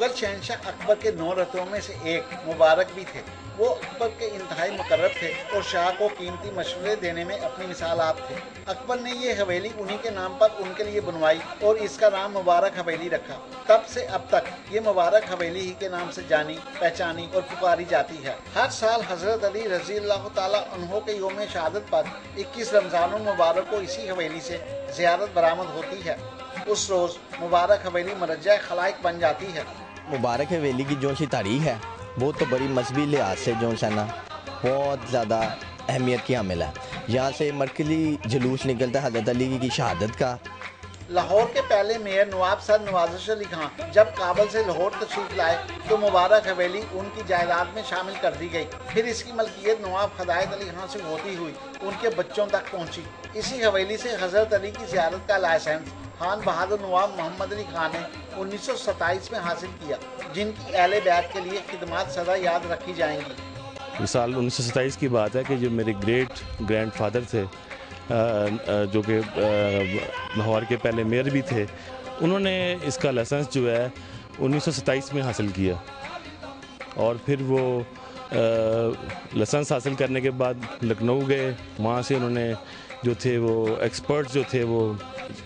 मुगल शहनशाह अकबर के नौ रत्नों में से एक मुबारक भी थे। वो अकबर के इंतहाई मुकर्रब थे और शाह को कीमती मशवरे देने में अपनी मिसाल आप थे। अकबर ने ये हवेली उन्हीं के नाम पर उनके लिए बनवाई और इसका नाम मुबारक हवेली रखा। तब से अब तक ये मुबारक हवेली ही के नाम से जानी, पहचानी और पुकारी जाती है। हर साल हज़रत अली रज़ी तहों के योम शहादत पर 21 रमज़ान मुबारक को इसी हवेली से जियारत बरामद होती है। उस रोज मुबारक हवेली मरजा खलाइक बन जाती है। मुबारक हवेली की जो सी तारीख है, वो तो बड़ी मजहबी लिहाज से जो है ना बहुत ज़्यादा अहमियत की हामिल है। यहाँ से मरकली जुलूस निकलता है हज़रत अली की शहादत का लाहौर के पहले मेयर नवाब सर नवाज़ अली खान जब काबल से लाहौर तशरीफ़ लाए तो मुबारक हवेली उनकी जायदाद में शामिल कर दी गई। फिर इसकी मलकियत नवाब हदायत अली खान से होती हुई, उनके बच्चों तक पहुँची। इसी हवेली से हज़रत अली की जियारत का लाइसेंस खान बहादुर नवाब मोहम्मद अली खान ने 1927 में हासिल किया, जिनकी अहले बैत के लिए खिदमत सदा याद रखी जाएँगी। साल उन्नीस सौ सताईस की बात है कि जो मेरे ग्रेट ग्रैंड फादर थे जो कि लाहौर के पहले मेयर भी थे, उन्होंने इसका लाइसेंस जो है उन्नीस सौ सताईस में हासिल किया। और फिर वो लाइसेंस हासिल करने के बाद लखनऊ गए। वहाँ से उन्होंने जो थे वो एक्सपर्ट जो थे वो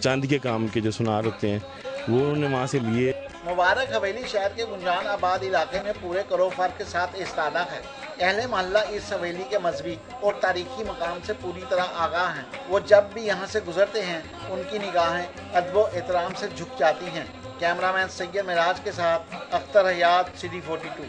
चांदी के काम के जो सुनार होते हैं, वो उन्होंने वहाँ से लिए। मुबारक हवेली शहर के गुंजान आबाद इलाके में पूरे करोफार के साथ इस्तादा है। अहले मोहल्ला इस हवेली के मजहबी और तारीखी मकाम से पूरी तरह आगाह हैं। वो जब भी यहाँ से गुजरते हैं, उनकी निगाहें अदब एहतराम से झुक जाती हैं। कैमरामैन सैयद मराज के साथ Akhtar Hayat, city forty two.